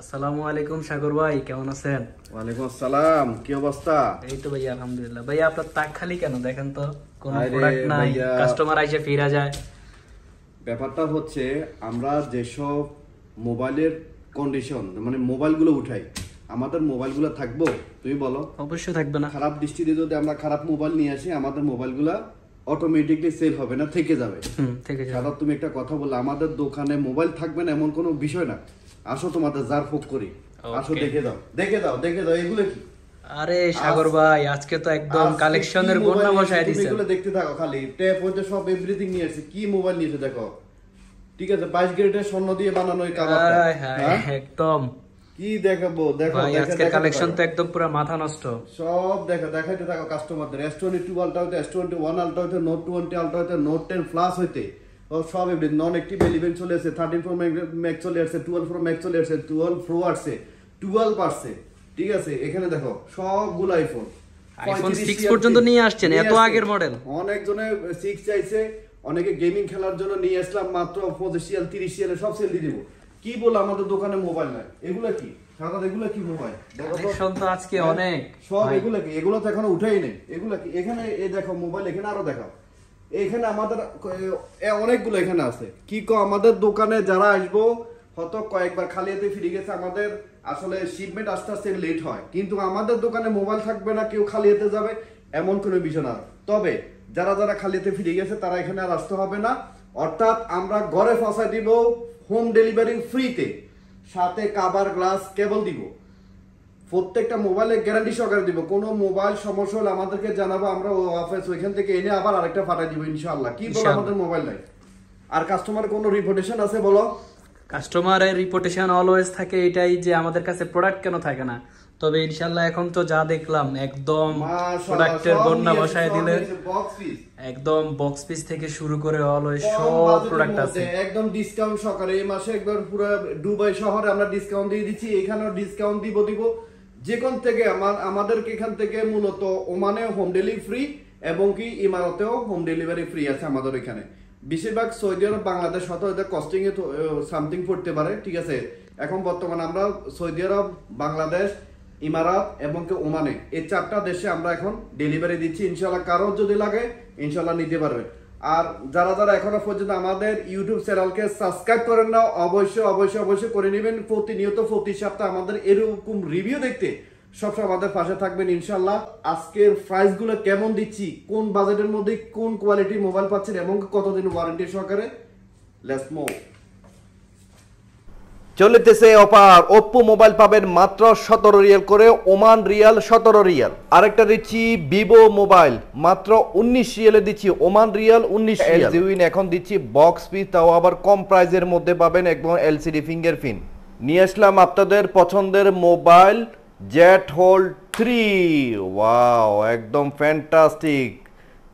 আসসালামু আলাইকুম সাগর ভাই কেমন আছেন? ওয়ালাইকুম আসসালাম কি অবস্থা? এই তো ভাইয়া আলহামদুলিল্লাহ। ভাইয়া আপনার তাক খালি কেন? দেখেন তো কোন প্রোডাক্ট নাই কাস্টমার আইসে ফিরা যায়। ব্যাপারটা হচ্ছে আমরা যেসব মোবাইলের কন্ডিশন মানে মোবাইলগুলো উঠাই আমাদের মোবাইলগুলো থাকব? তুমি বলো। অবশ্যই থাকবে না। খারাপ দৃষ্টিতে যদি আমরা খারাপ মোবাইল নিয়ে আসি আমাদের মোবাইলগুলো অটোমেটিকলি সেল হবে না থেকে যাবে। আছে সাদা তুমি একটা কথা বললে আমাদের দোকানে মোবাইল থাকবে না এমন কোনো বিষয় না। আসো তোমাদের যার ফোক করি। আসো দেখে দাও। দেখে দাও দেখে দাও এগুলো কি? আরে সাগর ভাই আজকে তো একদম আজকে কালেকশনের বন্যা বসায় দিছেন এগুলো দেখতে থাকো খালি। ট্যাপ হইতে সব এভরিথিং নিয়ে এসেছে কি মোবাইল নিয়েছে দেখো? ঠিক আছে বাইশ গ্রেডের স্বর্ণ দিয়ে বানানো এই কাভারটা হায়? একদম। কি দেখাবো? দেখো আজকের কালেকশন তো একদম পুরো মাথা নষ্ট। সব দেখো দেখাইতে থাকো কাস্টমারদের এস টোয়েন্টি টু আলটা হইতে এস টোয়েন্টি ওয়ান আলটা হইতে নোট টোয়েন্টি আলটা হইতে নোট টেন প্লাস হইতে। সব এভরি নন অ্যাক্টিভ এলিভেন চলে আসছে থার্টিন প্রো ম্যাক্স চলে আসছে টুয়েলভ প্রো ম্যাক্স চলে আসছে টুয়েলভ প্রো আসছে টুয়েলভ আসছে ঠিক আছে? এখানে দেখো সবগুলো আইফোন iPhone 6 পর্যন্ত নিয়ে আসছেন, এত আগের model। অনেকজনে সিক্স চাইছে অনেকে গেমিং খেলার জন্য নিয়ে আসলাম মাত্র পঁচিশ সিয়াল তিরিশ সিয়ালে সব সেল দিয়ে দিব। কি বলো আমাদের দোকানে মোবাইল নাই। এগুলা কি? সাদা এগুলা কি মোবাইল কালেকশন তো। আজকে অনেক। সব এগুলো কি? এগুলো তো এখনও উঠেই নেই। এগুলো কি? এখানে এই দেখো মোবাইল এখানে আরও দেখাও। এখানে আমাদের অনেকগুলো এখানে আছে। কি কো, আমাদের দোকানে যারা আসব, হয়তো কয়েকবার খালি হাতে ফিরে গেছে, আমাদের আসলে শিপমেন্ট আস্তে আস্তে লেট হয়। কিন্তু আমাদের দোকানে মোবাইল থাকবে না, কেউ খালি হাতে যাবে, এমন কোনো বিষয় না। তবে যারা যারা খালি হাতে ফিরে গেছে, তারা এখানে আর আসতে হবে না। অর্থাৎ আমরা ঘরে ফসাই দিব হোম ডেলিভারি ফ্রিতে সাথে কাবার গ্লাস কেবল দিব। প্রত্যেকটা মোবাইলে গ্যারান্টি সহকারে দিব। কোনো মোবাইল সমস্যা হলে আমাদেরকে জানাব আমরা অফিস ওইখান থেকে এনে আবার আরেকটা পাঠিয়ে দিব ইনশাআল্লাহ। কি বলো আমাদের মোবাইল নাই আর কাস্টমার কোনো রিপোর্টেশন আছে বলো? কাস্টমারের রিপোর্টেশন অলওয়েজ থাকে এটাই যে আমাদের কাছে প্রোডাক্ট কেন থাকে না। তবে ইনশাল্লাহ এখন তো যা দেখলাম একদম প্রোডাক্টের বন্যা বসায় দিলে। একদম বক্স পিস থেকে শুরু করে অলওয়েজ সব প্রোডাক্ট আছে। একদম ডিসকাউন্ট সহকারে। এই মাসে একবার পুরো দুবাই শহরে আমরা ডিসকাউন্ট দিয়ে দিচ্ছি এখানেও ডিসকাউন্ট দিব দিব। যেখান থেকে আমার, আমাদেরকে এখান থেকে মূলত ওমানে হোম ডেলিভারি ফ্রি এবং কি ইমারতেও হোম ডেলিভারি ফ্রি আছে আমাদের এখানে। বেশিরভাগ সৌদি আরব, বাংলাদেশ হয়তো এদের কস্টিং এ সামথিং পড়তে পারে, ঠিক আছে? এখন বর্তমানে আমরা সৌদি আরব, বাংলাদেশ, ইমারাত এবং কি ওমানে, এই চারটা দেশে আমরা এখন ডেলিভারি দিচ্ছি। ইনশাল্লাহ কারোর যদি লাগে ইনশাল্লাহ নিতে পারবে। আর যারা যারা এখনও পর্যন্ত আমাদের ইউটিউব চ্যানেলকে সাবস্ক্রাইব করেন না, অবশ্যই অবশ্যই অবশ্যই করে নেবেন। প্রতিনিয়ত প্রতি সপ্তাহে আমাদের এরকম রিভিউ দেখতে সবসময় আমাদের পাশে থাকবেন ইনশাল্লাহ আজকের প্রাইসগুলো কেমন দিচ্ছি, কোন বাজেটের মধ্যে কোন কোয়ালিটির মোবাইল পাচ্ছেন এবং কতদিন ওয়ারেন্টি সহকারে? লেস চলিতেছে অপার। ওপ্পো মোবাইল পাবেন মাত্র সতেরো রিয়াল করে ওমান রিয়াল সতেরো রিয়াল। আরেকটা দিচ্ছি ভিভো মোবাইল মাত্র উনিশ রিয়ালে দিচ্ছি ওমান রিয়াল উনিশ রিয়াল। এখন দিচ্ছি বক্স পিস তাও আবার কম প্রাইজের মধ্যে পাবেন একদম এলসিডি ফিঙ্গারপ্রিন্ট নিয়ে আসলাম আপনাদের পছন্দের মোবাইল জেট হোল থ্রি ওয়াও একদম ফ্যান্টাস্টিক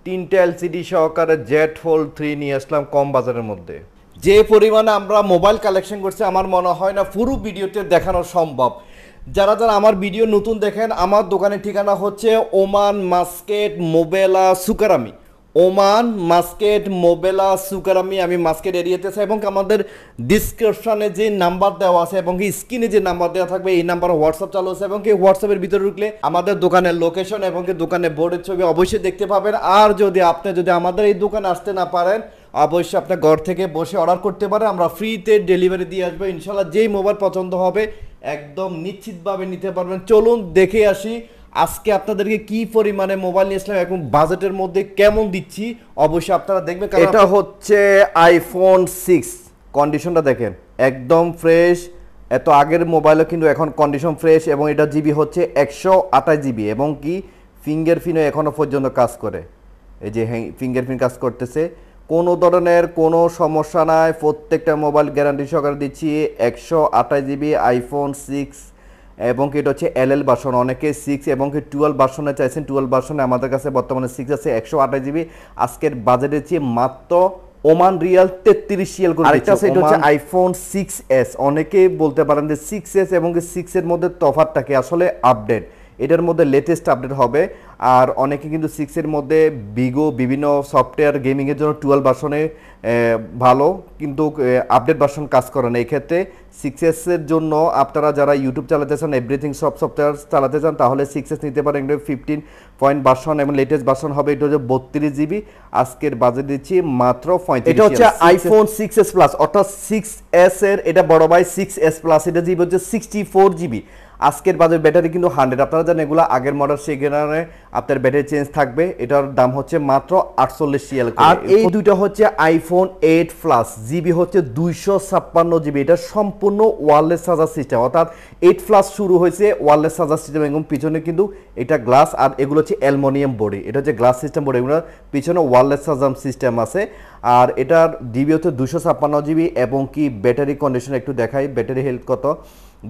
তিনটে এলসিডি সহকারে জেট হোল থ্রি নিয়ে আসলাম কম বাজারের মধ্যে। যে পরিমাণে আমরা মোবাইল কালেকশন করছি, আমার মনে হয় না পুরো ভিডিওতে দেখানো সম্ভব। যারা যারা আমার ভিডিও নতুন দেখেন, আমার দোকানের ঠিকানা হচ্ছে ওমান মাস্কেট মোবেলা সুকারামি। ওমান মাস্কেট মোবেলা সুকারামি আমি মাস্কেট এরিয়াতে আছি এবং আমাদের ডিসক্রিপশনে যে নাম্বার দেওয়া আছে এবং কি স্ক্রিনে যে নাম্বার দেওয়া থাকবে, এই নাম্বার হোয়াটসঅ্যাপ চালু আছে এবং কি হোয়াটসঅ্যাপের ভিতরে ঢুকলে আমাদের দোকানের লোকেশন এবং কি দোকানের বোর্ডের ছবি অবশ্যই দেখতে পাবেন। আর যদি আপনি যদি আমাদের এই দোকানে আসতে না পারেন অবশ্যই আপনার ঘর থেকে বসে অর্ডার করতে পারেন আমরা ফ্রিতে ডেলিভারি দিয়ে আসব। ইনশাল্লাহ যেই মোবাইল পছন্দ হবে একদম নিশ্চিতভাবে নিতে পারবেন। চলুন দেখে আসি আজকে আপনাদেরকে কি পরিমাণে মোবাইল নিয়ে আসলাম এখন বাজেটের মধ্যে কেমন দিচ্ছি। অবশ্যই আপনারা দেখবেন এটা হচ্ছে আইফোন সিক্স কন্ডিশনটা দেখেন একদম ফ্রেশ এত আগের মোবাইলও কিন্তু এখন কন্ডিশন ফ্রেশ এবং এটা জিবি হচ্ছে একশো আঠাশ জিবি এবং কি ফিঙ্গারপ্রিন্টও এখনও পর্যন্ত কাজ করে। এই যে ফিঙ্গারপ্রিন্ট কাজ করতেছে। কোনো ধরনের কোনো সমস্যা নাই। প্রত্যেকটা মোবাইল গ্যারান্টি সহকারে দিচ্ছি। একশো আঠাশ জিবি আইফোন সিক্স এবং কি এটা হচ্ছে এল এল ভার্সন অনেকে সিক্স এবং কি টুয়েলভ ভার্সনে চাইছেন। টুয়েলভ ভার্সনে আমাদের কাছে বর্তমানে সিক্স আছে একশো আঠাশ জিবি আজকের বাজেটের চেয়ে মাত্র ওমান রিয়াল তেত্রিশ রিয়াল করে আরেকটা আছে এটা হচ্ছে আইফোন সিক্স এস অনেকেই বলতে পারেন যে সিক্স এস এবং সিক্স এর মধ্যে তফাতটাকে আসলে আপডেট এটার মধ্যে লেটেস্ট আপডেট হবে। আর অনেকে কিন্তু সিক্সের মধ্যে বিগো বিভিন্ন সফটওয়্যার গেমিংয়ের জন্য টুয়েলভ ভার্সনে ভালো কিন্তু আপডেট ভার্সন কাজ করে না। এই ক্ষেত্রে সিক্সেসের জন্য আপনারা যারা ইউটিউব চালাতে চান এভরিথিং সব সফটওয়্যার চালাতে চান তাহলে সিক্সেস নিতে পারেন। এটা ফিফটিন পয়েন্ট ভার্সন এবং লেটেস্ট ভার্সন হবে। এটা হচ্ছে বত্রিশ জিবি আজকের বাজেট দিচ্ছি মাত্র পঁয়ত্রিশ এটা হচ্ছে আইফোন সিক্স এস প্লাস অর্থাৎ সিক্স এস এর এটা বড় ভাই সিক্স এস প্লাস এটা জিবি হচ্ছে সিক্সটি ফোর জিবি আজকের বাজার ব্যাটারি কিন্তু হান্ড্রেড। আপনারা জানেন এগুলো আগের মডেল সেখানে আপনার ব্যাটারি চেঞ্জ থাকবে। এটার দাম হচ্ছে মাত্র আটচল্লিশ সিএল আর এই দুইটা হচ্ছে আইফোন এইট প্লাস জিবি হচ্ছে দুইশো ছাপ্পান্ন জিবি এটা সম্পূর্ণ ওয়ারলেস চার্জার সিস্টেম অর্থাৎ এইট প্লাস শুরু হয়েছে ওয়ারলেস চার্জার সিস্টেম এবং পিছনে কিন্তু এটা গ্লাস আর এগুলো হচ্ছে অ্যালমোনিয়াম বডি এটা হচ্ছে গ্লাস সিস্টেম বডি এগুলো পিছনে ওয়ারলেস চার্জার সিস্টেম আছে। আর এটার জিবি হচ্ছে দুশো ছাপ্পান্ন জিবি এবং কি ব্যাটারি কন্ডিশন একটু দেখাই। ব্যাটারি হেলথ কত?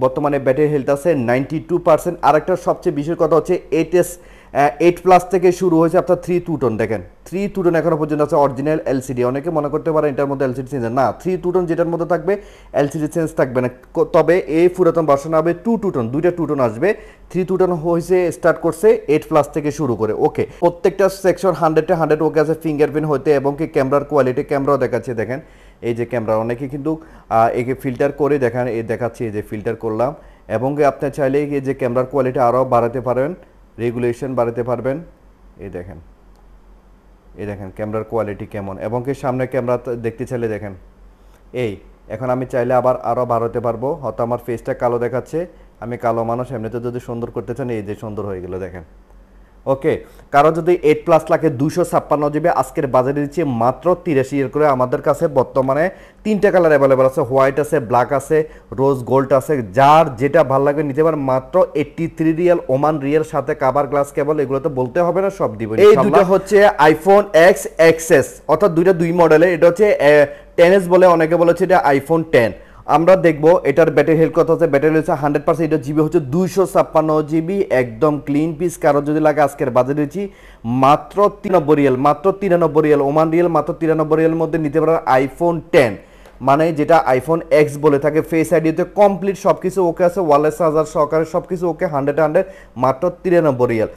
বর্তমানে ব্যাটারি হেলথ আছে নাইনটি টু পার্সেন্ট। আর একটা সবচেয়ে বিশেষ কথা হচ্ছে এইট এস এইট প্লাস থেকে শুরু হয়েছে আপনার থ্রি টু টন দেখেন। থ্রি টু টন এখনও পর্যন্ত আছে অরিজিনাল এলসিডি অনেকে মনে করতে পারে এটার মধ্যে এলসিডি চেঞ্জ না থ্রি টু টন যেটার মধ্যে থাকবে এলসিডি চেঞ্জ থাকবে না। তবে এই পুরাতন ভার্সন হবে টু টু টন দুইটা টু টন আসবে। থ্রি টু টন হয়েছে স্টার্ট করছে এইট প্লাস থেকে শুরু করে। ওকে প্রত্যেকটা সেকশন হান্ড্রেডে হান্ড্রেড ওকে আছে ফিঙ্গারপ্রিন্ট হইতে এবং কি ক্যামেরার কোয়ালিটি ক্যামেরাও দেখাচ্ছে, দেখেন। এই যে ক্যামেরা, অনেকে কিন্তু একে ফিল্টার করে দেখান দেখাচ্ছি এই যে ফিল্টার করলাম এবং আপনি চাইলে এই যে ক্যামেরার কোয়ালিটি আরও বাড়াতে পারবেন রেগুলেশন বাড়াতে পারবেন। এই দেখেন এই দেখেন ক্যামেরার কোয়ালিটি কেমন এবং কি সামনে ক্যামেরা দেখতে চাইলে দেখেন। এই, এখন আমি চাইলে আবার আরও বাড়াতে পারব। হয়তো আমার ফেসটা কালো দেখাচ্ছে, আমি কালো মানুষ, এমনিতে যদি সুন্দর করতে চান, এই যে সুন্দর হয়ে গেলো, দেখেন। ওকে কারও যদি এইট প্লাস লাগে দুশো ছাপ্পান্ন জিবি আজকের বাজারে দিচ্ছে মাত্র তিরাশি এর করে আমাদের কাছে বর্তমানে তিনটা কালার অ্যাভেলেবেল আছে হোয়াইট আছে ব্ল্যাক আছে রোজ গোল্ড আছে যার যেটা ভালো লাগবে নিতে পারেন মাত্র eighty three rial Oman rial সাথে কাভার গ্লাস কেবল এগুলো তো বলতে হবে না সব দিব এই দুটো হচ্ছে আইফোন এক্স এক্সএস অর্থাৎ দুইটা দুই মডেলের এটা হচ্ছে টেন এস বলে অনেকে বলেছে এটা আইফোন টেন আমরা দেখব, এটার ব্যাটারি হেলথ কত হচ্ছে ব্যাটারি হচ্ছে হান্ড্রেড পার্সেন্ট এটা জিবি হচ্ছে দুইশো ছাপ্পান্ন জিবি একদম ক্লিন পিস কারও যদি লাগে আজকের বাজেট দিচ্ছি, মাত্র তিরানব্বই রিয়েল, মাত্র তিরানব্বই রিয়েল, ওমান রিয়েল, মাত্র তিরানব্বই রিয়েলের মধ্যে নিতে পারেন আইফোন টেন মানে যেটা আইফোন এক্স বলে থাকে ফেস আইডিতে কমপ্লিট সব কিছু ওকে আছে ওয়ারলেস চার্জার সহকারে সব কিছু ওকে হান্ড্রেড হান্ড্রেড মাত্র তিরানব্বই রিয়েল।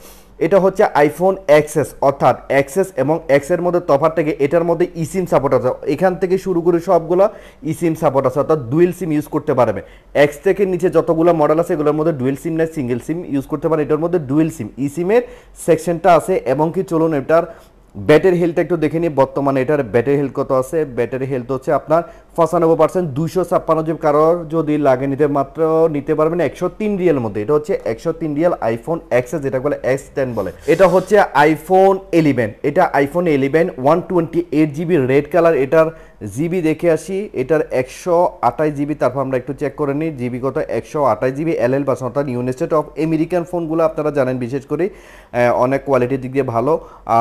এটা হচ্ছে আইফোন এক্সএস অর্থাৎ এক্সএস এবং এক্সের মধ্যে তফাৎ থেকে এটার মধ্যে ইসিম সাপোর্ট আছে। এখান থেকে শুরু করে সবগুলো ইসিম সাপোর্ট আছে, অর্থাৎ ডুয়েল সিম ইউজ করতে পারবে। এক্স থেকে নিচে যতগুলো মডেল আছে, এগুলোর মধ্যে ডুয়েল সিম নাই সিঙ্গেল সিম ইউজ করতে পারে। এটার মধ্যে ডুয়েল সিম ই সিমের সেকশনটা আছে, এবং কি চলুন এটার ব্যাটারি হেলথ একটু দেখে নিই। বর্তমানে এটার ব্যাটারি হেলথ কত আছে? ব্যাটারি হেলথ হচ্ছে আপনার পঁচানব্বই পার্সেন্ট দুইশো ছাপ্পান্ন জিবি কারোর যদি লাগে নিতে মাত্র নিতে পারবেন একশো তিন রিয়েল মধ্যে। এটা হচ্ছে একশো তিন রিয়েল আইফোন এক্স যেটা বলে এক্স টেন বলে। এটা হচ্ছে আইফোন এলিভেন এটা iPhone eleven one twenty eight GB red colour এটার জিবি দেখে আসি। এটার একশো আঠাশ জিবি তারপর আমরা একটু চেক করে নিই। জিবি কত? একশো আঠাশ জিবি এল এল পার্সেন্ট অর্থাৎ ইউনাইটেড অফ আমেরিকান ফোনগুলো আপনারা জানেন বিশেষ করে। অনেক কোয়ালিটির দিক দিয়ে ভালো।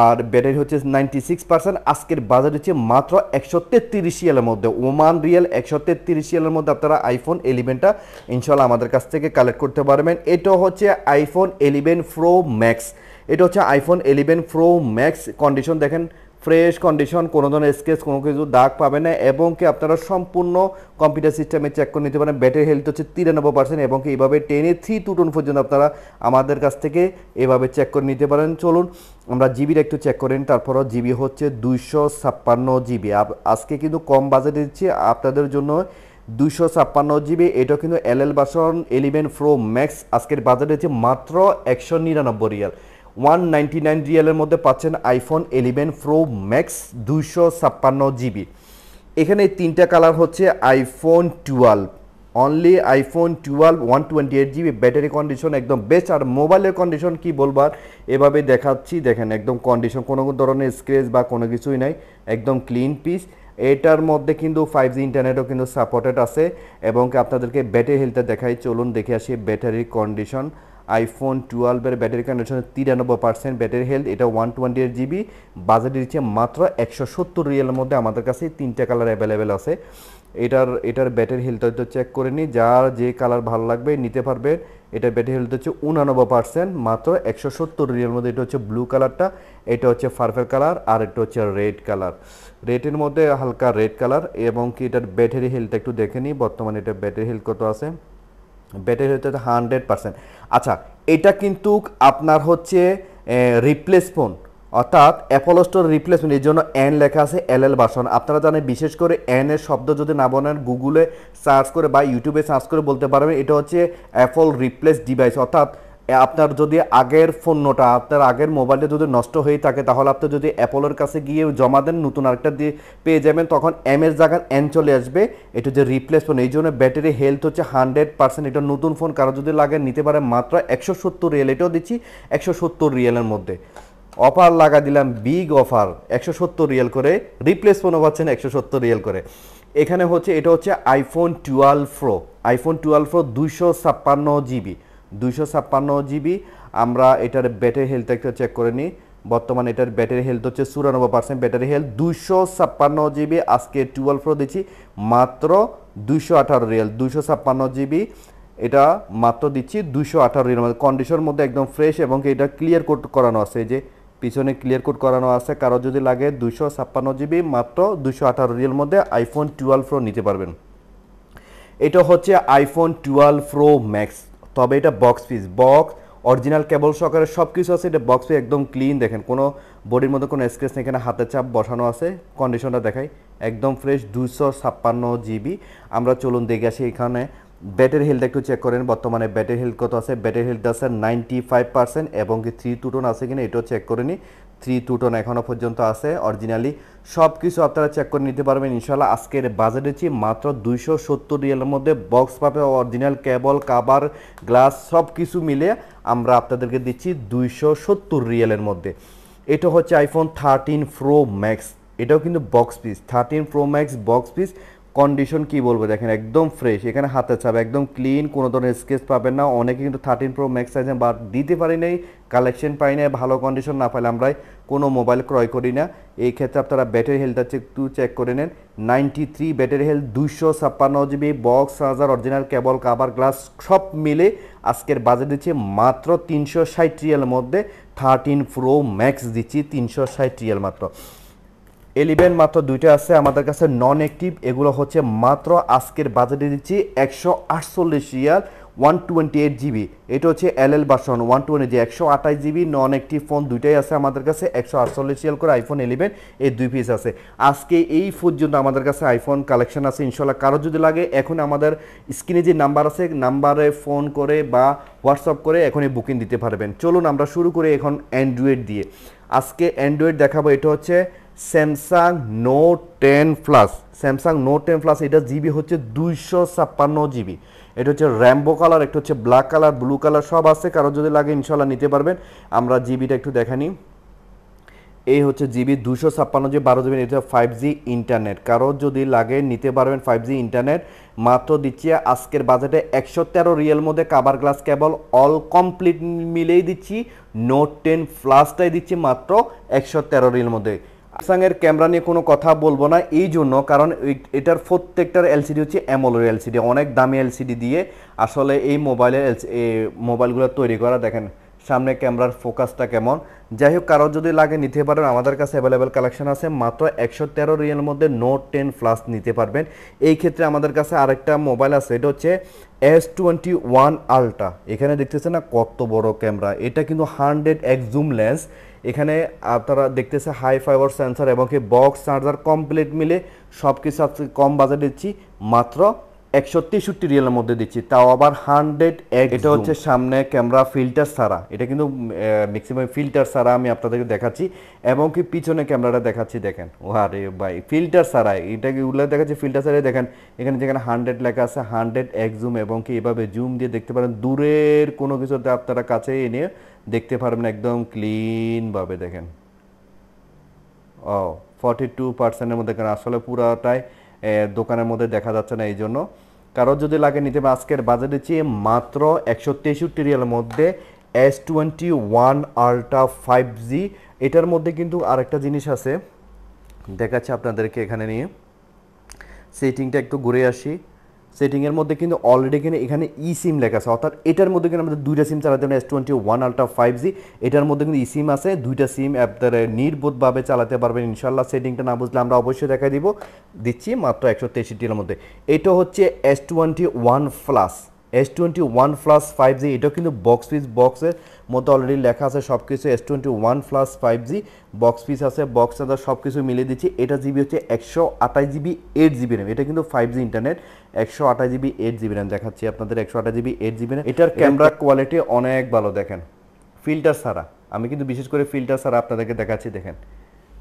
আর ব্যাটারি হচ্ছে নাইনটি সিক্স পার্সেন্ট আজকের বাজার হচ্ছে মাত্র একশো তেত্রিশ রিয়ালের মধ্যে। ওমান রিয়েল একশো তেত্রিশ রিয়ালের মধ্যে আপনারা আইফোন এলিভেনটা ইনশাল্লাহ আমাদের কাছ থেকে কালেক্ট করতে পারবেন। এটা হচ্ছে আইফোন এলিভেন প্রো ম্যাক্স এটা হচ্ছে iPhone eleven pro max condition দেখেন ফ্রেশ কন্ডিশন কোনো ধরনের স্কেচ কোনো কিছু দাগ পাবে না এবং কি আপনারা সম্পূর্ণ কম্পিউটার সিস্টেমে চেক করে নিতে পারেন। ব্যাটারি হেলথ হচ্ছে তিরানব্বই পার্সেন্ট এবং কি এইভাবে টেনে থ্রি টু টোন পর্যন্ত আপনারা আমাদের কাছ থেকে এভাবে চেক করে নিতে পারেন। চলুন, আমরা জিবির একটু চেক করেন, তারপরও জিবি হচ্ছে দুইশো ছাপ্পান্ন জিবি আজকে কিন্তু কম বাজেটে দিচ্ছি, আপনাদের জন্য দুইশো ছাপ্পান্ন জিবি এটা কিন্তু এল এল বাসন এলিভেন প্রো ম্যাক্স আজকের বাজারে হচ্ছে মাত্র একশো নিরানব্বই রিয়াল। ওয়ান নাইনটি নাইন রিয়ালের মধ্যে পাচ্ছেন আইফোন এলিভেন প্রো ম্যাক্স দুইশো ছাপ্পান্ন জিবি এখানে তিনটা কালার হচ্ছে iPhone twelve only iPhone twelve one twenty eight GB battery condition একদম বেস্ট আর মোবাইলের কন্ডিশন কি বলবার এভাবে দেখাচ্ছি, দেখেন একদম কন্ডিশন কোনো ধরনের স্ক্রেচ বা কোনো কিছুই নাই। একদম ক্লিন পিস এটার মধ্যে কিন্তু ফাইভ জি ইন্টারনেটও কিন্তু সাপোর্টেড আছে। এবং আপনাদেরকে ব্যাটারি হেলথে দেখাই, চলুন দেখে আসি ব্যাটারির কন্ডিশন আইফোন টুয়েলভের ব্যাটারি কন্ডিশন তিরানব্বই পার্সেন্ট ব্যাটারি হেলথ এটা one twenty eight GB budget দিচ্ছে মাত্র একশো সত্তর রিয়েলের মধ্যে আমাদের কাছে তিনটে কালার অ্যাভেলেবেল আছে। এটার এটার ব্যাটারি হেলথ হয়তো চেক করে নিই যার যে কালার ভালো লাগবে নিতে পারবে, এটার ব্যাটারি হেলথ হচ্ছে উনানব্বই পার্সেন্ট মাত্র একশো সত্তর রিয়েলের মধ্যে, এটা হচ্ছে ব্লু কালারটা এটা হচ্ছে পার্পেল কালার আর এটা হচ্ছে রেড কালার রেডের মধ্যে হালকা রেড কালার এবং কি এটার ব্যাটারি হেলথ একটু দেখে নিই, বর্তমানে এটা ব্যাটারি হেলথ কত আছে? ব্যাটারি হচ্ছে হান্ড্রেড পার্সেন্ট আচ্ছা এটা কিন্তু আপনার হচ্ছে রিপ্লেস ফোন অর্থাৎ অ্যাপোলো স্টোর রিপ্লেসমেন্ট এর জন্য এন লেখা আছে এল এল বাসন আপনারা জানেন, বিশেষ করে এন এর শব্দ যদি না বলেন গুগলে সার্চ করে বা ইউটিউবে সার্চ করে বলতে পারবেন, এটা হচ্ছে অ্যাপল রিপ্লেস ডিভাইস অর্থাৎ আপনার যদি আগের ফোনটা আপনার আগের মোবাইলটা যদি নষ্ট হয়ে থাকে, তাহলে আপনি যদি অ্যাপলের কাছে গিয়ে জমা দেন, নতুন আরেকটা দিয়ে পেয়ে যাবেন, তখন এম এর জায়গায় এন চলে আসবে। এটা যে রিপ্লেস ফোন এই জন্য ব্যাটারি হেলথ হচ্ছে হান্ড্রেড পার্সেন্ট এটা নতুন ফোন কারও যদি লাগে, নিতে পারে মাত্র একশো সত্তর রিয়েল এটাও দিচ্ছি একশো সত্তর রিয়েলের মধ্যে। অফার লাগা দিলাম বিগ অফার একশো সত্তর রিয়েল করে। রিপ্লেস ফোনও পাচ্ছেন একশো সত্তর রিয়েল করে। এখানে হচ্ছে, এটা হচ্ছে iPhone twelve pro iPhone twelve pro দুইশো ছাপ্পান্ন জিবি দুইশো ছাপ্পান্ন জিবি। আমরা এটার ব্যাটারি হেলথ একটা চেক করে নিই। বর্তমানে এটার ব্যাটারি হেলথ হচ্ছে চুরানব্বই পার্সেন্ট ব্যাটারি হেলথ দুইশো ছাপ্পান্ন জিবি, আজকে টুয়েলভ প্রো দিচ্ছি। মাত্র দুইশো আঠারো রিয়েল দুইশো ছাপ্পান্ন জিবি, এটা মাত্র দিচ্ছি দুইশো আঠারো রিয়েল মধ্যে কন্ডিশনের মধ্যে একদম ফ্রেশ এবং এটা ক্লিয়ার কোড করানো আছে। যে পিছনে ক্লিয়ার কোড করানো আছে, কারও যদি লাগে দুইশো ছাপ্পান্ন জিবি, মাত্র দুইশো আঠারো রিয়েল মধ্যে আইফোন টুয়েলভ প্রো নিতে পারবেন। এটা হচ্ছে আইফোন টুয়েলভ প্রো ম্যাক্স তবে এটা box piece box original cable সহকারে সব কিছু আছে, এটা বক্স পিস একদম ক্লিন দেখেন কোনো বডির মধ্যে কোনো স্ক্রেচ নেই, এখানে হাতের চাপ বসানো আছে কন্ডিশনটা দেখাই, একদম ফ্রেশ দুশো ছাপ্পান্ন জিবি আমরা চলুন দেখে আসি এখানে ব্যাটারি হেলথ একটু চেক করেন, বর্তমানে ব্যাটারি হেলথ কত আছে? ব্যাটারি হেলথ আছে নাইনটি ফাইভ পার্সেন্ট এবং কি থ্রি টু টোন আছে কিনা, এটাও চেক করে নিই থ্রি টুটন এখনও পর্যন্ত আছে অরিজিনালি সব কিছু আপনারা চেক করে নিতে পারবেন ইনশাল্লাহ আজকের বাজেট দিচ্ছি মাত্র দুইশো সত্তর রিয়েলের মধ্যে বক্স পাবে অরিজিনাল কেবল কাবার গ্লাস সব কিছু মিলে আমরা আপনাদেরকে দিচ্ছি দুইশো সত্তর রিয়েলের মধ্যে। এটা হচ্ছে আইফোন থার্টিন প্রো ম্যাক্স এটাও কিন্তু box piece thirteen pro max box piece condition কি বলব? দেখেন, একদম ফ্রেশ এখানে হাতে চাপ, একদম ক্লিন কোনো ধরনের স্কেচ পাবেন না। অনেকে কিন্তু থার্টিন প্রো ম্যাক্স সাইজে বা দিতে পারি নাই কালেকশন পাই নাই, ভালো কন্ডিশন না পাইলে আমরা কোনো মোবাইল ক্রয় করি না। এই ক্ষেত্রে আপনারা ব্যাটারি হেলথ একটু চেক করে নেন। নাইনটি থ্রি ব্যাটারি হেলথ দুইশো ছাপ্পান্ন GB box charger original cable cover glass সব মিলে আজকের বাজেট দিচ্ছে মাত্র তিনশো ষাট রিয়ালের মধ্যে। থার্টিন প্রো ম্যাক্স দিচ্ছি তিনশো ষাট রিয়াল মাত্র। এলিভেন মাত্র দুইটা আছে, আমাদের কাছে নন অ্যাক্টিভ এগুলো হচ্ছে মাত্র আজকের বাজেটে দিচ্ছি একশো আটচল্লিশ Real one twenty eight GB এটা হচ্ছে L L version one twenty G একশো আঠাশ জিবি নন অ্যাক্টিভ ফোন দুইটাই আছে আমাদের কাছে, একশো আটচল্লিশ রিয়াল করে আইফোন ইলেভেন এই দুই পিস আছে। আজকে এই পর্যন্ত আমাদের কাছে আইফোন কালেকশন আছে ইনশাল্লাহ কারও যদি লাগে, এখন আমাদের স্ক্রিনে যে নাম্বার আছে নাম্বারে ফোন করে বা হোয়াটসঅ্যাপ করে এখনই বুকিং দিতে পারবেন। চলুন আমরা শুরু করি এখন অ্যান্ড্রয়েড দিয়ে। আজকে অ্যান্ড্রয়েড দেখাবো, এটা হচ্ছে Samsung Note ten plus Samsung Note ten plus এটা জিবি হচ্ছে দুইশো ছাপ্পান্ন জিবি এটা হচ্ছে র্যাম্বো কালার একটা হচ্ছে ব্ল্যাক কালার ব্লু কালার সব আছে, কারও যদি লাগে ইনশাল্লাহ নিতে পারবেন। আমরা জিবিটা একটু দেখানি এই হচ্ছে জিবি দুশো ছাপ্পান্ন জিবি বারো জিবি এটা ফাইভ জি ইন্টারনেট কারও যদি লাগে নিতে পারবেন ফাইভ জি ইন্টারনেট মাত্র দিচ্ছি আজকের বাজেটে একশো তেরো রিয়েল মধ্যে কাবার গ্লাস কেবল অল কমপ্লিট মিলেই দিচ্ছি। নোট টেন প্লাসটাই দিচ্ছি মাত্র একশো তেরো রিয়েল মধ্যে। স্যামসাংয়ের ক্যামেরা নিয়ে কোনো কথা বলব না, এই জন্য কারণ এটার প্রত্যেকটার এলসিডি হচ্ছে অ্যামোলোর এলসিডি, অনেক দামি এলসিডি দিয়ে আসলে এই মোবাইলের মোবাইলগুলো তৈরি করা। দেখেন, সামনে ক্যামেরার ফোকাসটা কেমন। যাই হোক কারও যদি লাগে নিতে পারেন, আমাদের কাছে অ্যাভেলেবেল কালেকশন আছে, মাত্র একশো তেরো রিয়েলের মধ্যে নোট টেন প্লাস নিতে পারবেন। এই ক্ষেত্রে আমাদের কাছে আরেকটা মোবাইল আছে, এটা হচ্ছে এস টোয়েন্টি ওয়ান আলট্রা এখানে দেখতেছে না কত বড় ক্যামেরা, এটা কিন্তু হান্ড্রেড এক্স জুম লেন্স এখানে আপনারা দেখতেছে হাই ফাইবার সেন্সর এবং কি বক্স চার্জার কমপ্লিট মিলে সব কিছু কম বাজেট দিচ্ছি। মাত্র একশো তেষট্টি রিয়েলের মধ্যে দিচ্ছি। তাও আবার হান্ড্রেড এক এটা হচ্ছে সামনে ক্যামেরা ফিল্টার ছাড়া। এটা কিন্তু ম্যাক্সিমাম ফিল্টার ছাড়া আমি আপনাদেরকে দেখাচ্ছি। এবং কি পিছনে ক্যামেরাটা দেখাচ্ছি দেখেন। ও আরে ভাই ফিল্টার ছাড়াই এটা কি উল্লেখ দেখাচ্ছি? ফিল্টার ছাড়াই দেখেন। এখানে যেখানে হান্ড্রেড লেখা আছে হান্ড্রেড এক জুম এবং কি এভাবে জুম দিয়ে দেখতে পারেন। দূরের কোনো কিছুতে আপনারা কাছে এনে দেখতে পারবেন একদম ক্লিনভাবে দেখেন। ও ফর্টি টু পার্সেন্টের মধ্যে কেন? আসলে পুরাটাই দোকানের মধ্যে দেখা যাচ্ছে না এই জন্য কারও যদি লাগে নিতে হবে, আজকের বাজেট চেয়ে মাত্র একশো তেষট্টি রিয়ালের মধ্যে S twenty one ultra five G এটার মধ্যে কিন্তু আরেকটা জিনিস আছে, দেখাচ্ছে আপনাদেরকে এখানে নিয়ে। সেটিংটা একটু ঘুরে আসি। সেটিংয়ের মধ্যে কিন্তু অলরেডি কিন্তু এখানে ই সিম লেখা আছে। অর্থাৎ এটার মধ্যে কিন্তু আমাদের দুইটা সিম চালাতে পারবেন S twenty one ultra five G এটার মধ্যে কিন্তু ই সিম আছে, দুইটা সিম আপনারা নির্বোধভাবে চালাতে পারবেন। ইনশাল্লাহ সেটিংটা না বুঝলে আমরা অবশ্যই দেখা দিব। দিচ্ছি মাত্র একশো তেষট্টির মধ্যে। এটা হচ্ছে S twenty one plus S twenty one plus five G এটাও কিন্তু বক্স পিস বক্সের মধ্যে অলরেডি লেখা আছে সব কিছু S twenty one plus five G box piece আছে বক্স আদার সব কিছু মিলিয়ে দিচ্ছি। এটা জিবি হচ্ছে একশো আঠাশ জিবি এইট জিবি র্যাম এটা কিন্তু ফাইভ জি ইন্টারনেট একশো আঠাশ জিবি এইট জিবি র্যাম দেখাচ্ছি আপনাদের একশো আঠাশ জিবি এইট জিবি র্যাম এটার ক্যামেরা কোয়ালিটি অনেক ভালো দেখেন। ফিল্টার ছাড়া। আমি কিন্তু বিশেষ করে ফিল্টার ছাড়া আপনাদেরকে দেখাচ্ছি দেখেন।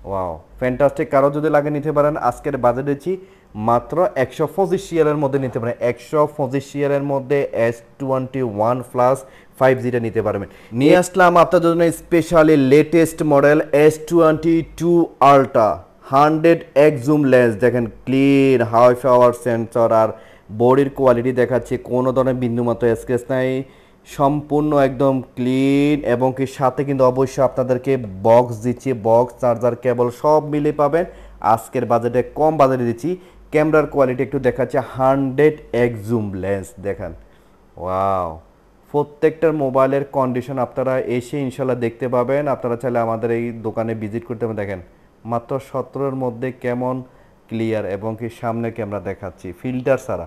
ওয়াও ফ্যান্টাস্টিক কারও যদি লাগে নিতে পারেন আজকের বাজেট দিচ্ছি মাত্র একশো পঁচিশ শিয়ারের মধ্যে নিতে পারেন। একশো পঁচিশ শিয়ারের মধ্যে S twenty one plus five জিটা নিতে পারবেন। নিয়ে আসলাম আপনাদের জন্য specially latest model S twenty two ultra hundred X zoom lens দেখেন ক্লিন হাই পাওয়ার সেন্সর আর বডির কোয়ালিটি দেখাচ্ছে কোনো ধরনের বিন্দুমাত্র স্কেচ নাই। সম্পূর্ণ একদম ক্লিন এবং কি সাথে কিন্তু অবশ্যই আপনাদেরকে বক্স দিচ্ছি বক্স চার্জার কেবল সব মিলে পাবেন। আজকের বাজেটে কম বাজেটে দিচ্ছি। ক্যামেরার কোয়ালিটি একটু দেখাচ্ছে, হান্ড্রেড এক্স জুম লেন্স, দেখান। ওয়াও। প্রত্যেকটার মোবাইলের কন্ডিশন আপনারা এসে ইনশাল্লাহ দেখতে পাবেন। আপনারা চাইলে আমাদের এই দোকানে ভিজিট করতে দেখেন, মাত্র সতেরোর মধ্যে কেমন ক্লিয়ার এবং কি সামনে ক্যামেরা দেখাচ্ছি ফিল্টার ছাড়া।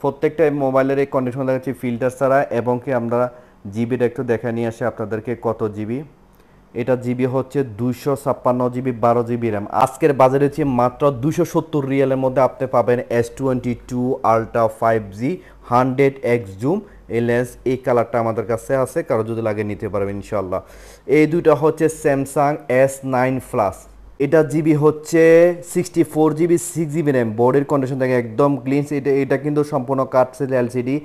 প্রত্যেকটা মোবাইলের এই কন্ডিশন দেখাচ্ছি ফিল্টার ছাড়া এবং কি আমরা জিবিটা একটু দেখা নিয়ে আসে আপনাদেরকে কত জিবি এটা জিবি হচ্ছে দুইশো ছাপ্পান্ন জিবি বারো জিবি র্যাম আজকের বাজারে হচ্ছে মাত্র দুশো সত্তর রিয়ালের মধ্যে আপনি পাবেন S twenty two ultra five G hundred X zoom এই লেন্স এই কালারটা আমাদের কাছে আছে, কারও যদি লাগে নিতে পারবেন ইনশাল্লাহ এই দুইটা হচ্ছে স্যামসাং এস নাইন প্লাস এটা জিবি হচ্ছে sixty four GB six GB RAM বোর্ডের কন্ডিশন থেকে একদম ক্লিন এটা এটা কিন্তু সম্পূর্ণ কাটসেল এলসিডি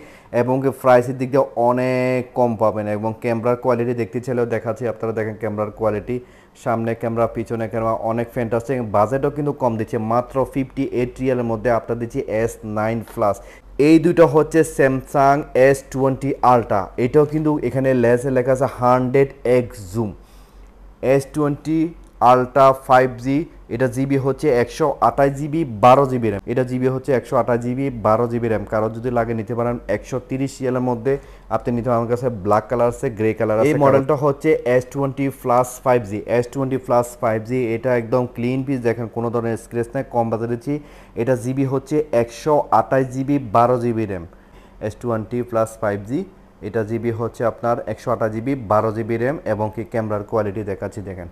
এবং প্রাইসের দিক দিয়ে অনেক কম পাবেন এবং ক্যামেরার কোয়ালিটি দেখতে চাইলেও দেখাচ্ছি। আপনারা দেখেন ক্যামেরার কোয়ালিটি সামনে ক্যামেরা পিছনে ক্যামেরা অনেক ফ্যান্টাস্টিক বাজেটও কিন্তু কম দিচ্ছে। মাত্র ফিফটি এইট রিয়ালের মধ্যে আপনার দিচ্ছি এস নাইন প্লাস এই দুটো হচ্ছে স্যামসাং এস টোয়েন্টি আলট্রা এটাও কিন্তু এখানে লেসে লেখা আছে hundred X zoom S twenty ultra five G এটা জিবি হচ্ছে একশো আঠাশ জিবি বারো জিবি র্যাম এটা জিবি হচ্ছে একশো আঠাশ জিবি বারো জিবি র্যাম কারও যদি লাগে নিতে পারেন একশো তিরিশ সিএলের মধ্যে আপনি নিতে পারেন আমার কাছে ব্ল্যাক কালার আছে গ্রে কালার আছে। এই মডেলটা হচ্ছে S twenty plus five G S twenty plus five G এটা একদম ক্লিন পিস দেখেন কোনো ধরনের স্ক্রেচ নেই কম বাজারে দিচ্ছি। এটা জিবি হচ্ছে একশো আঠাশ জিবি বারো GB RAM S twenty plus five G এটা জিবি হচ্ছে আপনার একশো আঠাশ জিবি বারো জিবি র্যাম এবং কি ক্যামেরার কোয়ালিটি দেখাচ্ছি দেখেন।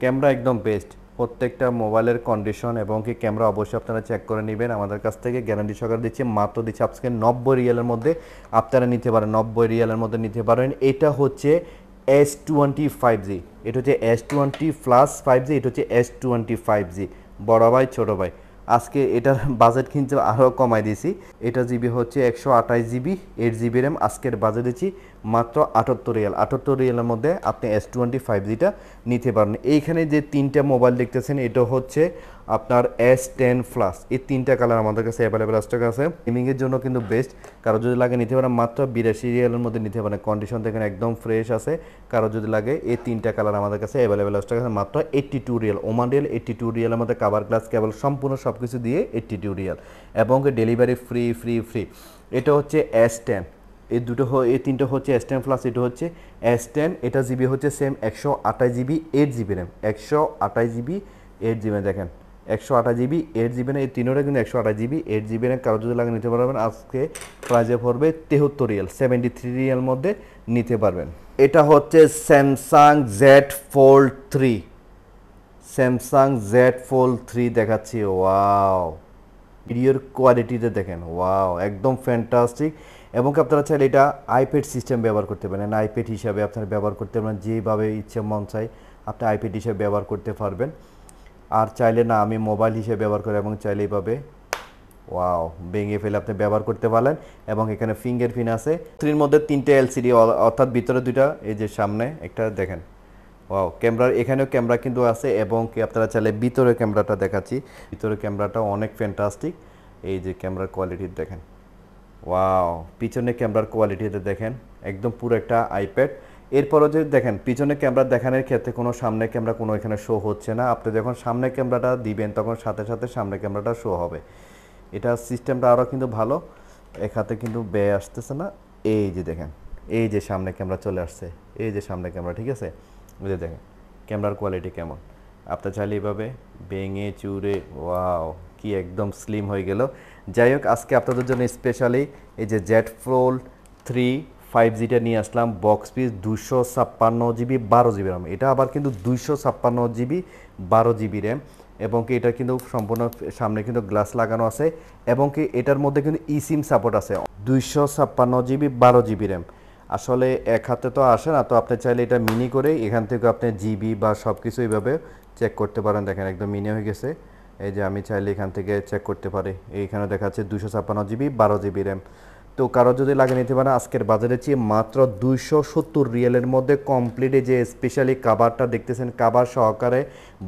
ক্যামেরা একদম বেস্ট প্রত্যেকটা মোবাইলের কন্ডিশন এবং কি ক্যামেরা অবশ্যই আপনারা চেক করে নেবেন। আমাদের কাছ থেকে গ্যারান্টি সহকারে দিচ্ছে, মাত্র দিচ্ছি আজকে নব্বই রিয়ালের মধ্যে। আপনারা নিতে পারেন, নব্বই রিয়ালের মধ্যে নিতে পারেন। এটা হচ্ছে এস টোয়েন্টি ফাইভ জি এটা হচ্ছে S twenty plus five G এটা হচ্ছে এস টোয়েন্টি ফাইভ জি বড় ভাই, ছোটো ভাই। আজকে এটার বাজেট কিন্তু আরও কমাই দিয়েছি। এটা জিবি হচ্ছে একশো আঠাশ জিবি এইট জিবি র্যাম আজকের বাজেট দিচ্ছি মাত্র আটাত্তর রিয়াল। আটাত্তর রিয়ালের মধ্যে আপনি এস টোয়েন্টি ফাইভ জিটা নিতে পারেন। এইখানে যে তিনটা মোবাইল দেখতেছেন, এটা হচ্ছে আপনার এস টেন প্লাস এই তিনটা কালার আমাদের কাছে অ্যাভেলেবেল স্টক আছে? গেমিংয়ের জন্য কিন্তু বেস্ট কারও যদি লাগে নিতে পারেন, মাত্র বিরাশি রিয়ালের মধ্যে নিতে পারেন। কন্ডিশন দেখেন একদম ফ্রেশ আছে। কারও যদি লাগে, এই তিনটা কালার আমাদের কাছে অ্যাভেলেবেল স্টক আছে? মাত্র eighty two Real. Oman Real eighty two রিয়ালের মধ্যে কাভার গ্লাস কেবল সম্পূর্ণ সব কিছু দিয়ে এইট্টি টু রিয়াল। এবং ডেলিভারি ফ্রি ফ্রি ফ্রি এটা হচ্ছে এস টেন এই দুটো এই তিনটে হচ্ছে এস টেন প্লাস এটা হচ্ছে এস টেন এটা জিবি হচ্ছে সেম একশো আঠাশ জিবি এইট জিবি র্যাম একশো আঠাশ জিবি এইট জিবি দেখেন, একশো আঠাশ জিবি এইট জিবি এই তিনোটা কিন্তু একশো আঠাশ জিবি এইট জিবি র্যাম কারও যদি লাগে নিতে পারবেন, আজকে প্রাইজে পড়বে তেহত্তর রিয়াল সেভেন্টি থ্রি রিয়াল মধ্যে নিতে পারবেন। এটা হচ্ছে Samsung Z fold three Samsung Z fold three দেখাচ্ছি ওয়াও ভিডিওর কোয়ালিটিতে দেখেন। ওয়াও একদম ফ্যান্টাস্টিক এবং আপনারা চাইলে এটা আইপ্যাড সিস্টেম ব্যবহার করতে পারেন। আইপ্যাড হিসাবে আপনারা ব্যবহার করতে পারেন, যেভাবে ইচ্ছে মন চাই আপনি আইপ্যাড হিসাবে ব্যবহার করতে পারবেন। আর চাইলে না, আমি মোবাইল হিসেবে ব্যবহার করি এবং চাইলে এইভাবে ওয়াও ভেঙে ফেলে আপনি ব্যবহার করতে পারলেন। এবং এখানে ফিঙ্গার প্রিন্ট আছে। থ্রির মধ্যে তিনটে এলসিডি অর্থাৎ ভিতরে দুইটা, এই যে সামনে, একটা দেখেন। ওয়াও ক্যামেরার এখানেও ক্যামেরা কিন্তু আছে এবং কি আপনারা চাইলে ভিতরে ক্যামেরাটা দেখাচ্ছি। ভিতরে ক্যামেরাটা অনেক ফ্যান্টাস্টিক এই যে ক্যামেরার কোয়ালিটি দেখেন। ওয়াও পিছনে ক্যামেরার কোয়ালিটিতে দেখেন। একদম পুরো একটা আইপ্যাড এরপরও যে দেখেন পিছনে ক্যামেরা দেখানোর ক্ষেত্রে কোনো সামনে ক্যামেরা কোনো এখানে শো হচ্ছে না। আপনি যখন সামনে ক্যামেরাটা দিবেন, তখন সাথে সাথে সামনে ক্যামেরাটা শো হবে। এটা সিস্টেমটা আরও কিন্তু ভালো। এক হাতে কিন্তু ব্যয় আসতেছে না। এই যে দেখেন, এই যে সামনে ক্যামেরা চলে আসছে। এই যে সামনে ক্যামেরা, ঠিক আছে? যে দেখেন, ক্যামেরার কোয়ালিটি কেমন? আপনার চাইলে এইভাবে ভেঙে চুরে ওয়াও কি একদম স্লিম হয়ে গেল। যাই হোক, আজকে আপনাদের জন্য স্পেশালি এই যে জেট ফোল্ড থ্রি ফাইভ জিটা নিয়ে আসলাম বক্স পিস দুশো ছাপ্পান্ন জিবি বারো জিবি র্যাম এটা আবার কিন্তু দুইশো ছাপ্পান্ন জিবি বারো জিবি র্যাম এবং কি এটা কিন্তু সম্পূর্ণ সামনে কিন্তু গ্লাস লাগানো আছে। এবং কি এটার মধ্যে কিন্তু ই সিম সাপোর্ট আছে। দুইশো ছাপ্পান্ন জিবি বারো জিবি র্যাম আসলে এক হাতে তো আসে না, তো আপনি চাইলে এটা মিনি করে এখান থেকে আপনি জিবি বা সব কিছু এইভাবে চেক করতে পারেন। দেখেন একদম মিনি হয়ে গেছে। এই যে আমি চাইলে এখান থেকে চেক করতে পারি। এইখানে দেখাচ্ছে দুশো ছাপ্পান্ন জিবি বারো জিবি র্যাম তো কারও যদি লাগে নিতে পারে আজকের বাজারে চেয়ে মাত্র দুইশো সত্তর রিয়েলের মধ্যে কমপ্লিট যে স্পেশালি কাবারটা দেখতেছেন কাবার সহকারে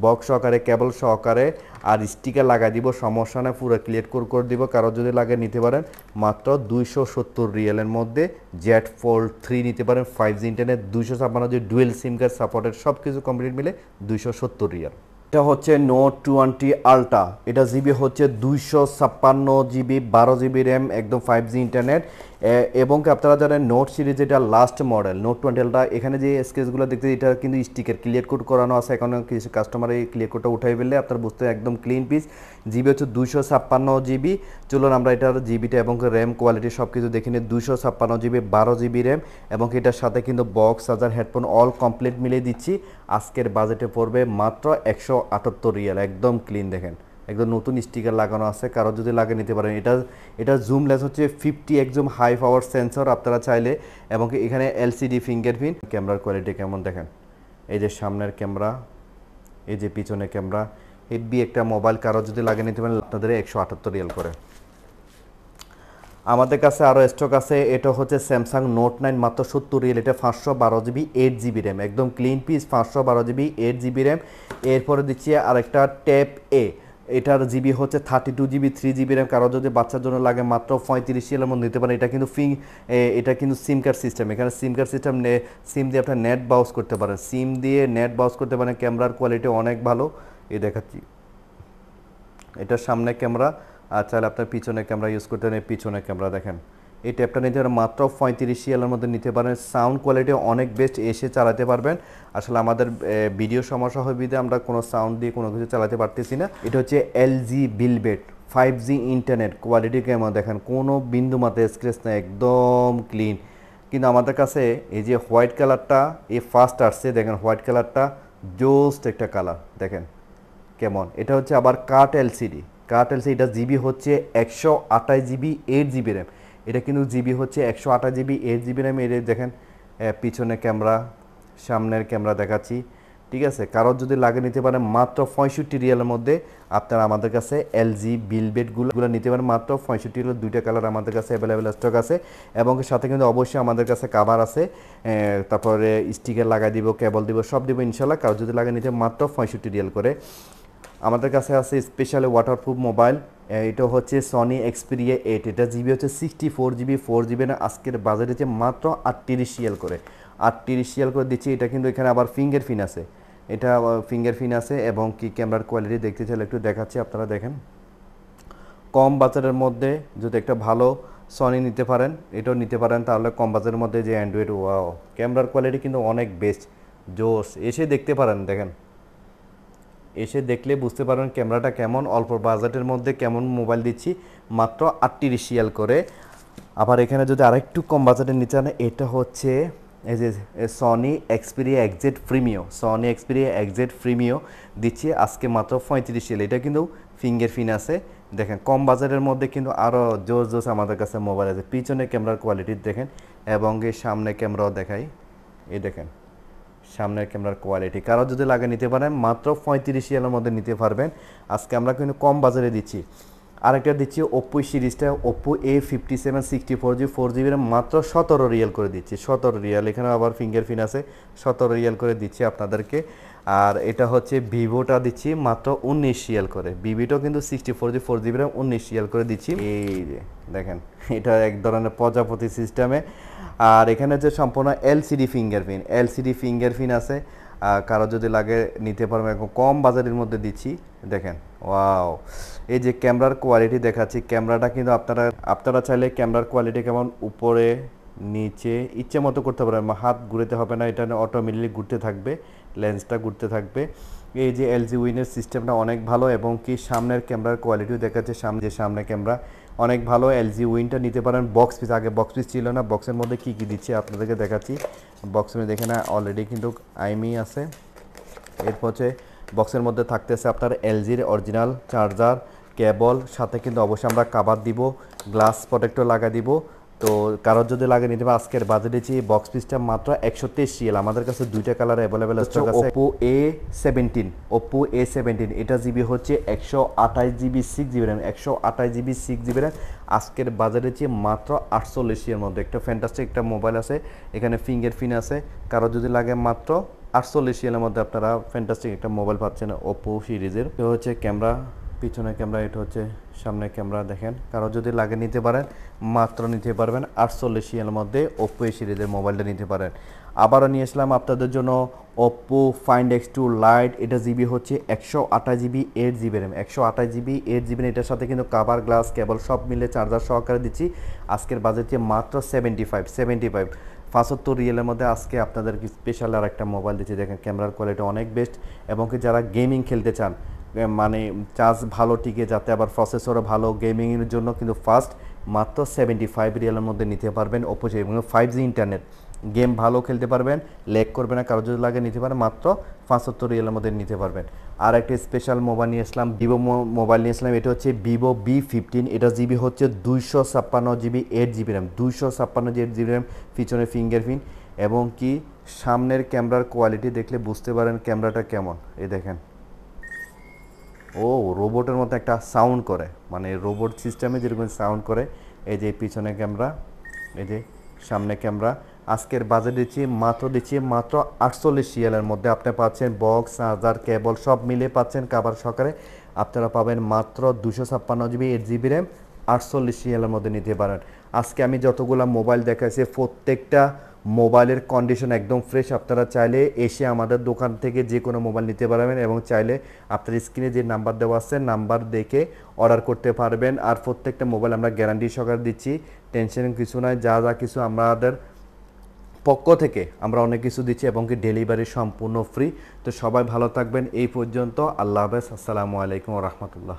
বক্স সহকারে কেবল সহকারে, আর স্টিকার লাগাই দিব, সমস্যা না পুরো ক্লিয়ার করে করে দিব। কারও যদি লাগে নিতে পারেন, মাত্র দুইশো সত্তর রিয়েলের মধ্যে জেট ফোল্ড থ্রি নিতে পারেন ফাইভ জি ইন্টারনেট দুইশো ছাপ্পান্ন যে ডুয়েল সিম কার্ড সাপোর্টেড সব কিছু কমপ্লিট মিলে দুইশো সত্তর রিয়াল। এটা হচ্ছে নোট টোয়েন্টি আলট্রা এটা জিবি হচ্ছে দুইশো ছাপ্পান্ন জিবি, বারো জিবি র্যাম, একদম ফাইভ জি ইন্টারনেট এবং আপনারা জানেন নোট সিরিজ এটা last model Note twenty ultra এখানে যে স্কেচগুলো দেখতে এটা কিন্তু স্টিকার ক্লিয়ার কোড করানো আছে। এখন কিছু কাস্টমার এই ক্লিয়ার কোডটা উঠাই ফেললে আপনার বুঝতে একদম ক্লিন পিস জিবি হচ্ছে দুইশো ছাপ্পান্ন জিবি চলুন আমরা এটার জিবিটা এবং র্যাম কোয়ালিটি সব কিছু দেখে নিই। দুইশো ছাপ্পান্ন জিবি বারো জিবি র্যাম এবং এটার সাথে কিন্তু box charger headphone all complete মিলিয়ে দিচ্ছি। আজকের বাজেটে পড়বে মাত্র একশো আটাত্তর রিয়াল একদম ক্লিন দেখেন। একদম নতুন স্টিকার লাগানো আছে, কারও যদি লাগে নিতে পারেন। এটা এটা জুম লেন্স হচ্ছে ফিফটি একদম হাই পাওয়ার সেন্সর আপনারা চাইলে, এবং এখানে এলসিডি ফিঙ্গারপ্রিন্ট ক্যামেরার কোয়ালিটি কেমন দেখেন? এই যে সামনের ক্যামেরা, এই যে পিছনের ক্যামেরা হেভি একটা মোবাইল কারও যদি লাগে নিতে পারেন, আপনাদের একশো আটাত্তর রিয়াল করে। আমাদের কাছে আরও স্টক আছে, এটা হচ্ছে স্যামসাং নোট নাইন মাত্র সত্তর রিয়েল এটা পাঁচশো বারো জিবি এইট জিবি র্যাম একদম ক্লিন পিস পাঁচশো বারো জিবি এইট জিবি র্যাম এরপরে দিচ্ছি আরেকটা ট্যাপ এ এটার জিবি হচ্ছে thirty two GB three GB RAM কারও যদি বাচ্চার জন্য লাগে মাত্র পঁয়ত্রিশ এর মধ্যে নিতে পারেন। এটা কিন্তু ফিং এটা কিন্তু সিম কার্ড সিস্টেম এখানে সিম কার্ড সিস্টেম সিম দিয়ে আপনার নেট বাউস করতে পারেন। সিম দিয়ে নেট বাউস করতে পারেন। ক্যামেরার কোয়ালিটি অনেক ভালো। এই দেখাচ্ছি। এটার সামনে ক্যামেরা। আর চাইলে আপনার পিছনে ক্যামেরা ইউজ করতে পারেন। পিছনে ক্যামেরা দেখেন। এই ট্যাবটা নিতে পারেন। মাত্র পঁয়ত্রিশ সিএলের মধ্যে নিতে পারেন। সাউন্ড কোয়ালিটি অনেক বেস্ট, এসে চালাতে পারবেন। আসলে আমাদের ভিডিও সমস্যা বিধে আমরা কোনো সাউন্ড দিয়ে কোনো কিছু চালাতে পারতেছি না। এটা হচ্ছে LG velvet five G internet. Quality কেমন দেখেন? কোনো বিন্দু মাত্রা স্ক্রেচ না একদম ক্লিন কিন্তু আমাদের কাছে এই যে হোয়াইট কালারটা, এই ফার্স্ট আসছে, দেখেন হোয়াইট কালারটা, জোস্ট একটা কালার, দেখেন কেমন। এটা হচ্ছে আবার কাট এলসিডি কাট এলসিডি এটা জিবি হচ্ছে একশো আঠাশ জিবি, এইট জিবি র্যাম। এটা কিন্তু জিবি হচ্ছে একশো আঠাশ জিবি এইট জিবি র্যাম এটা দেখেন পিছনে ক্যামেরা, সামনের ক্যামেরা দেখাচ্ছি, ঠিক আছে? কারোর যদি লাগে নিতে পারেন মাত্র পঁয়ষট্টি রিয়ালের মধ্যে, আপনারা আমাদের কাছে এলজি বিলবেটগুলো নিতে পারেন মাত্র পঁয়ষট্টি রিয়াল দুইটা কালার আমাদের কাছে অ্যাভেলেবেল স্টক আছে এবং সাথে কিন্তু অবশ্যই আমাদের কাছে কাভার আছে তারপরে স্টিকার লাগাই দিব কেবল দিব, সব দিব ইনশাল্লাহ কারও যদি লাগে নিতে মাত্র পঁয়ষট্টি রিয়াল করে। আমাদের কাছে আছে স্পেশালি ওয়াটারপ্রুফ মোবাইল এটা হচ্ছে সনি এক্সপিরিয়া এইট এটা জিবি হচ্ছে sixty four GB four GB না আজকের বাজারে হচ্ছে মাত্র আটত্রিশ শিয়াল করে। আটত্রিশ শিয়াল করে দিচ্ছি, এটা কিন্তু এখানে আবার ফিঙ্গার ফিন আছে। এটা ফিঙ্গার ফিন আছে এবং কি ক্যামেরার কোয়ালিটি দেখতে চাইলে একটু দেখাচ্ছি, আপনারা দেখেন। কম বাজারের মধ্যে যদি একটা ভালো সনি নিতে পারেন, এটাও নিতে পারেন, তাহলে কম বাজারের মধ্যে যে অ্যান্ড্রয়েড ওয়াও ক্যামেরার কোয়ালিটি কিন্তু অনেক বেস্ট জোস এসে দেখতে পারেন, দেখেন। এসে দেখলে বুঝতে পারবেন ক্যামেরাটা কেমন, অল্প বাজেটের মধ্যে কেমন মোবাইল দিচ্ছি, মাত্র আটত্রিশ রিয়াল করে। আবার এখানে যদি আরেকটু কম বাজেটের নিচে আনে, এটা হচ্ছে এই যে Sony Xperia XZ premium Sony Xperia XZ premium দিচ্ছি আজকে মাত্র পঁয়ত্রিশ রিয়াল। এটা কিন্তু ফিঙ্গার ফিন আছে। দেখেন, কম বাজারের মধ্যে কিন্তু আরও জোস জোস আমাদের কাছে মোবাইল আছে। পিছনে ক্যামেরার কোয়ালিটি দেখেন এবং সামনে ক্যামেরাও দেখাই। এই দেখেন। সামনের ক্যামেরার কোয়ালিটি কারও যদি লাগে নিতে পারেন, মাত্র পঁয়ত্রিশ রিয়ালের মধ্যে নিতে পারবেন। আজকে আমরা কিন্তু কম বাজারে দিচ্ছি। আরেকটা দিচ্ছি ওপ্পো সিরিজটা। Oppo A fifty seven sixty four G four জিবির মাত্র সতেরো রিয়াল করে দিচ্ছি। সতেরো রিয়াল। এখানে আবার ফিঙ্গার ফিন আছে। সতেরো রিয়াল করে দিচ্ছি আপনাদেরকে। আর এটা হচ্ছে ভিভোটা দিচ্ছি মাত্র উনিশ রিয়াল করে। ভিভিটাও কিন্তু sixty four G four GB RAM উনিশ রিয়াল করে দিচ্ছি। এই দেখেন, এটা এক ধরনের প্রজাপতি সিস্টেমে আর এখানে যে সম্পূর্ণ এলসিডি ফিঙ্গারপ্রিন্ট এলসিডি ফিঙ্গারপ্রিন্ট আছে। কারও যদি লাগে নিতে পারবেন এখন কম বাজারের মধ্যে দিচ্ছি। দেখেন, ওয়াও। এই যে ক্যামেরার কোয়ালিটি দেখাচ্ছি, ক্যামেরাটা কিন্তু আপনারা আপনারা চাইলে ক্যামেরার কোয়ালিটি কেমন উপরে, নিচে, ইচ্ছে মতো করতে পারেন। হাত ঘুরেতে হবে না, এটা অটোমেটিকলি ঘুরতে থাকবে, লেন্সটা ঘুরতে থাকবে। এই যে এলজি উইনের সিস্টেমটা অনেক ভালো এবং কি সামনের ক্যামেরার কোয়ালিটিও দেখাচ্ছে সামনে যে সামনে ক্যামেরা অনেক ভালো এলজি উইনটা নিতে পারেন। বক্স পিস, আগে বক্স পিস ছিল না, বক্সের মধ্যে কী কী দিচ্ছে আপনাদেরকে দেখাচ্ছি। বক্সের দেখে না অলরেডি কিন্তু আইমি আছে। এরপর হচ্ছে বক্সের মধ্যে থাকতেছে আপনার এলজির অরিজিনাল চার্জার, কেবল, সাথে কিন্তু অবশ্যই আমরা কাবার দিব গ্লাস প্রোটেক্টর লাগা দিব। তো কারোর যদি লাগে নিতে পারে আজকের বাজেট দিচ্ছি বক্স পিসটা মাত্র একশো তেইশ সিএল আমাদের কাছে দুইটা কালার অ্যাভেলেবেল আছে। Oppo A seventeen Oppo A seventeen এটা জিবি হচ্ছে একশো আঠাশ জিবি সিক্স জিবি র্যাম একশো আঠাশ জিবি সিক্স জিবি র্যাম আজকের বাজারে দিচ্ছি মাত্র আটচল্লিশ এর মধ্যে। একটা ফ্যান্টাস্টিক একটা মোবাইল আছে এখানে ফিঙ্গার ফিন আছে। কারও যদি লাগে মাত্র আটচল্লিশ এর মধ্যে আপনারা ফ্যান্টাস্টিক একটা মোবাইল পাচ্ছেন ওপো সিরিজের। হচ্ছে ক্যামেরা পিছনে ক্যামেরা এটা হচ্ছে সামনে ক্যামেরা দেখেন। কারও যদি লাগে নিতে পারেন, মাত্র নিতে পারবেন আটচল্লিশ এর মধ্যে ওপো সিরিজের মোবাইলটা নিতে পারেন। আবারও নিয়ে আসলাম আপনাদের জন্য Oppo Find X two lite এটা জিবি হচ্ছে একশো আঠাশ জিবি এইট জিবি র্যাম একশো আঠাশ জিবি এইট জিবি এটার সাথে কিন্তু কাভার গ্লাস কেবল সব মিলে চার্জার সহকারে দিচ্ছি। আজকের বাজেটে মাত্র সেভেন্টি ফাইভ সেভেন্টি ফাইভ পাঁচাত্তর রিয়েলের মধ্যে আজকে আপনাদেরকে স্পেশাল আর একটা মোবাইল দিচ্ছি। দেখেন ক্যামেরার কোয়ালিটি অনেক বেস্ট এবং কি যারা গেমিং খেলতে চান মানে চার্জ ভালো টিকে যাতে আবার প্রসেসরও ভালো গেমিংয়ের জন্য কিন্তু ফার্স্ট মাত্র সেভেন্টি ফাইভ রিয়েলের মধ্যে নিতে পারবেন অপোজিট এবং ফাইভ জি ইন্টারনেট গেম ভালো খেলতে পারবেন, লেগ করবে না কারও যদি লাগে নিতে পারেন, মাত্র পাঁচাত্তর রিয়েলের মধ্যে নিতে পারবেন। আর একটা স্পেশাল মোবাইল নিয়ে আসলাম ভিভো মোবাইল নিয়ে আসলাম, এটা হচ্ছে ভিভো বি ফিফটিন এটা জিবি হচ্ছে দুইশো ছাপ্পান্ন জিবি এইট জিবি র্যাম দুইশো ছাপ্পান্ন জি এইট জিবি র্যাম পিছনে ফিঙ্গারপ্রিন্ট এবং কি সামনের ক্যামেরার কোয়ালিটি দেখলে বুঝতে পারেন ক্যামেরাটা কেমন। এই দেখেন। ও, রোবটের মতো একটা সাউন্ড করে মানে রোবট সিস্টেমে যেরকম সাউন্ড করে, এই যে পিছনে ক্যামেরা, এই যে সামনে ক্যামেরা আজকের বাজেট দিচ্ছি মাত্র দিচ্ছি মাত্র আটচল্লিশ সিএলের মধ্যে। আপনি পাচ্ছেন বক্স চার্জার কেবল সব মিলে পাচ্ছেন কাবার সহকারে। আপনারা পাবেন মাত্র দুশো ছাপ্পান্ন জিবি এইট জিবি র্যাম আটচল্লিশ সিএলের মধ্যে নিতে পারেন। আজকে আমি যতগুলো মোবাইল দেখাইছি, প্রত্যেকটা মোবাইলের কন্ডিশন একদম ফ্রেশ আপনারা চাইলে এসে আমাদের দোকান থেকে যে কোনো মোবাইল নিতে পারবেন এবং চাইলে আপনার স্ক্রিনে যে নাম্বার দেওয়া আছে নাম্বার দেখে অর্ডার করতে পারবেন। আর প্রত্যেকটা মোবাইল আমরা গ্যারান্টি সহকারে দিচ্ছি। টেনশন কিছু নয় যা যা কিছু আমাদের পক্ষ থেকে আমরা অনেক কিছু দিচ্ছি এবং কি ডেলিভারি সম্পূর্ণ ফ্রি তো সবাই ভালো থাকবেন। এই পর্যন্ত আল্লাহ হাফেজ। আসসালামু আলাইকুম রহমতুল্লাহ।